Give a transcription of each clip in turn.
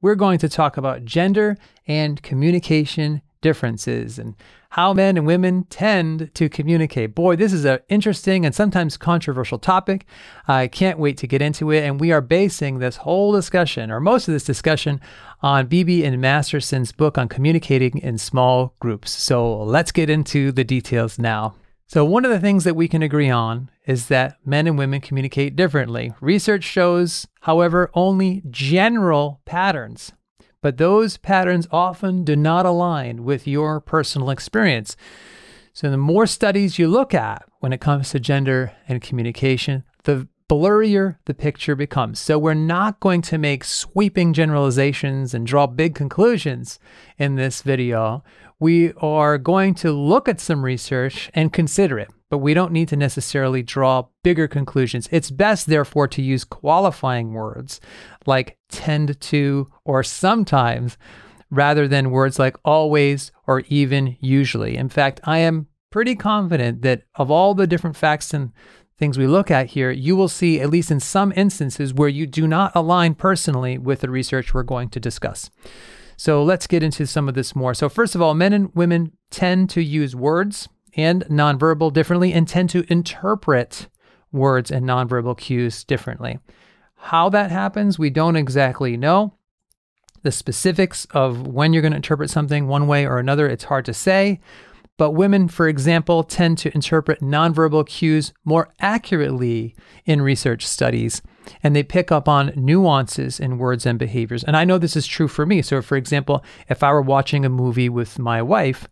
we're going to talk about gender and communication differences and how men and women tend to communicate. Boy, this is an interesting and sometimes controversial topic. I can't wait to get into it. And we are basing this whole discussion, or most of this discussion, on Beebe and Masterson's book on communicating in small groups. So let's get into the details now. So, one of the things that we can agree on is that men and women communicate differently. Research shows, however, only general patterns but those patterns often do not align with your personal experience. So, the more studies you look at when it comes to gender and communication, the blurrier the picture becomes. So, we're not going to make sweeping generalizations and draw big conclusions in this video. We are going to look at some research and consider it but we don't need to necessarily draw bigger conclusions. It's best, therefore, to use qualifying words like tend to or sometimes rather than words like always or even usually. In fact, I am pretty confident that of all the different facts and things we look at here, you will see, at least in some instances, where you do not align personally with the research we're going to discuss. So let's get into some of this more. So, first of all, men and women tend to use words and nonverbal differently and tend to interpret words and nonverbal cues differently. How that happens, we don't exactly know. The specifics of when you're going to interpret something one way or another, it's hard to say. But women, for example, tend to interpret nonverbal cues more accurately in research studies, and they pick up on nuances in words and behaviors. And I know this is true for me. So, for example, if I were watching a movie with my wife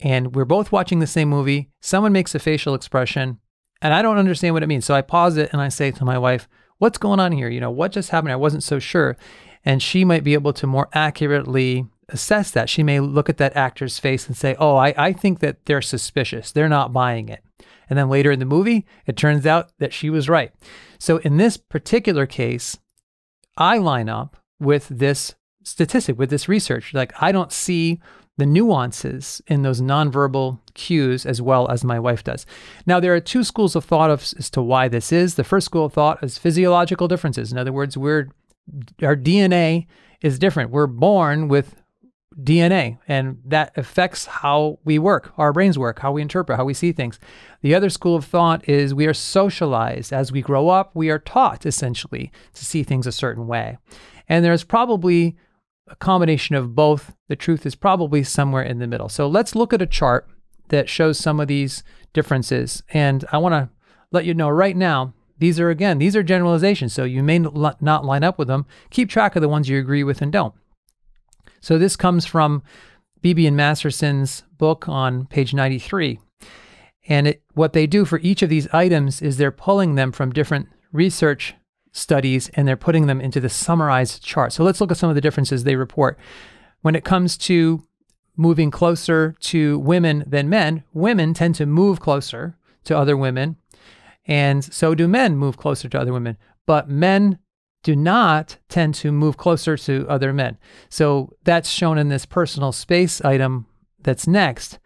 and we're both watching the same movie. Someone makes a facial expression and I don't understand what it means. So I pause it and I say to my wife, What's going on here? You know, what just happened? I wasn't so sure. And she might be able to more accurately assess that. She may look at that actor's face and say, Oh, I, I think that they're suspicious. They're not buying it. And then later in the movie, it turns out that she was right. So in this particular case, I line up with this statistic, with this research. Like, I don't see the nuances in those nonverbal cues as well as my wife does. Now, there are two schools of thought of, as to why this is. The first school of thought is physiological differences. In other words, we're our DNA is different. We're born with DNA, and that affects how we work, our brains work, how we interpret, how we see things. The other school of thought is we are socialized. As we grow up, we are taught essentially to see things a certain way. And there's probably a combination of both. The truth is probably somewhere in the middle. So let's look at a chart that shows some of these differences. And I want to let you know right now, these are again, these are generalizations. So you may not line up with them. Keep track of the ones you agree with and don't. So this comes from Beebe and Masterson's book on page 93. And it, what they do for each of these items is they're pulling them from different research studies and they're putting them into the summarized chart. So let's look at some of the differences they report. When it comes to moving closer to women than men, women tend to move closer to other women, and so do men move closer to other women. But men do not tend to move closer to other men. So that's shown in this personal space item that's next.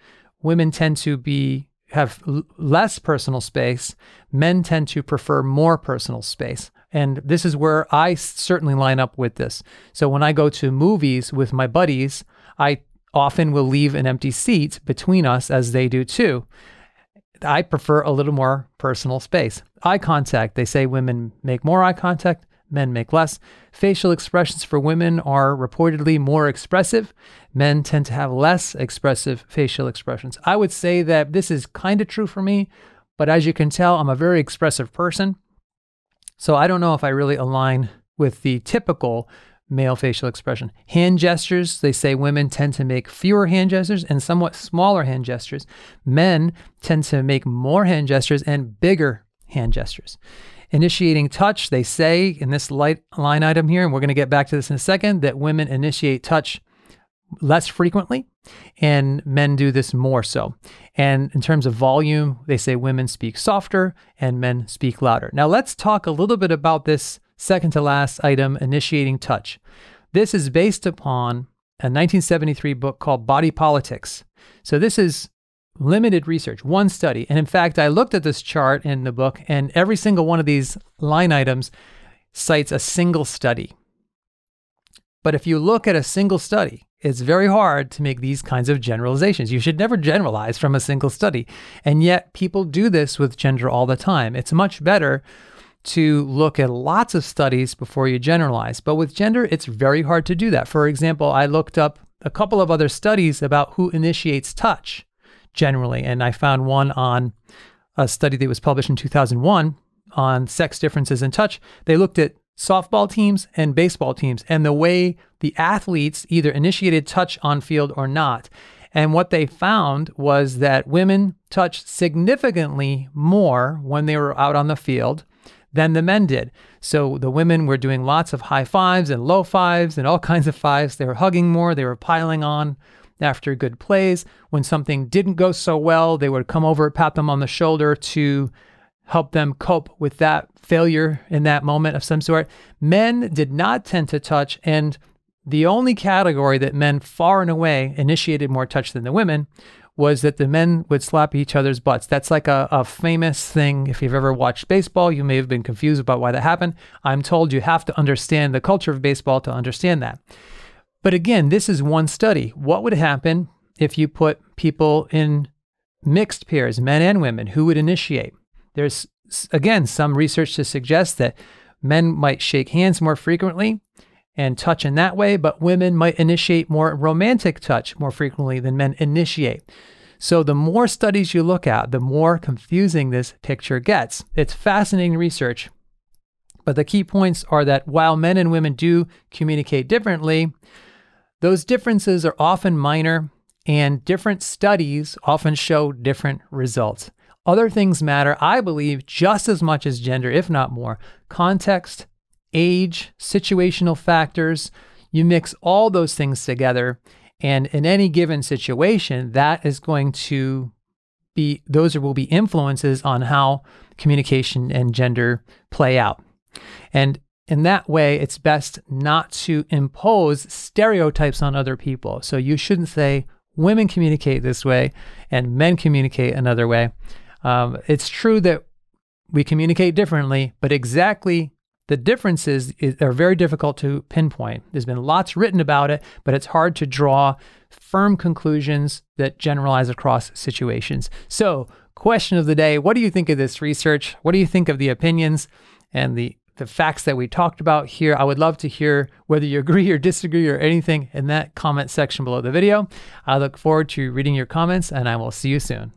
Women tend to be have less personal space. Men tend to prefer more personal space. And this is where I certainly line up with this. So when I go to movies with my buddies, I often will leave an empty seat between us as they do too. I prefer a little more personal space. Eye contact, they say women make more eye contact, men make less. Facial expressions for women are reportedly more expressive. Men tend to have less expressive facial expressions. I would say that this is kind of true for me, but as you can tell, I'm a very expressive person. So I don't know if I really align with the typical male facial expression. Hand gestures, they say women tend to make fewer hand gestures and somewhat smaller hand gestures. Men tend to make more hand gestures and bigger hand gestures. Initiating touch, they say in this light line item here, and we're going to get back to this in a second, that women initiate touch less frequently and men do this more so. And in terms of volume, they say women speak softer and men speak louder. Now, let's talk a little bit about this second to last item initiating touch. This is based upon a 1973 book called Body Politics. So, this is limited research, one study. And in fact, I looked at this chart in the book, and every single one of these line items cites a single study. But if you look at a single study, it's very hard to make these kinds of generalizations. You should never generalize from a single study. And yet, people do this with gender all the time. It's much better to look at lots of studies before you generalize. But with gender, it's very hard to do that. For example, I looked up a couple of other studies about who initiates touch generally, and I found one on a study that was published in 2001 on sex differences in touch. They looked at softball teams and baseball teams and the way the athletes either initiated touch on field or not. And what they found was that women touched significantly more when they were out on the field than the men did. So the women were doing lots of high fives and low fives and all kinds of fives. They were hugging more, they were piling on after good plays. When something didn't go so well, they would come over, pat them on the shoulder to help them cope with that failure in that moment of some sort. Men did not tend to touch, and the only category that men far and away initiated more touch than the women was that the men would slap each other's butts. That's like a, a famous thing. If you've ever watched baseball, you may have been confused about why that happened. I'm told you have to understand the culture of baseball to understand that. But again, this is one study. What would happen if you put people in mixed pairs, men and women, who would initiate? There's, again, some research to suggest that men might shake hands more frequently and touch in that way, but women might initiate more romantic touch more frequently than men initiate. So, the more studies you look at, the more confusing this picture gets. It's fascinating research. But the key points are that while men and women do communicate differently, those differences are often minor, and different studies often show different results. Other things matter, I believe, just as much as gender, if not more. Context, age, situational factors, you mix all those things together. And in any given situation, that is going to be, those will be influences on how communication and gender play out. And in that way, it's best not to impose stereotypes on other people. So you shouldn't say women communicate this way and men communicate another way. Um, it's true that we communicate differently, but exactly the differences are very difficult to pinpoint. There's been lots written about it, but it's hard to draw firm conclusions that generalize across situations. So, question of the day What do you think of this research? What do you think of the opinions and the the facts that we talked about here. I would love to hear whether you agree or disagree or anything in that comment section below the video. I look forward to reading your comments and I will see you soon.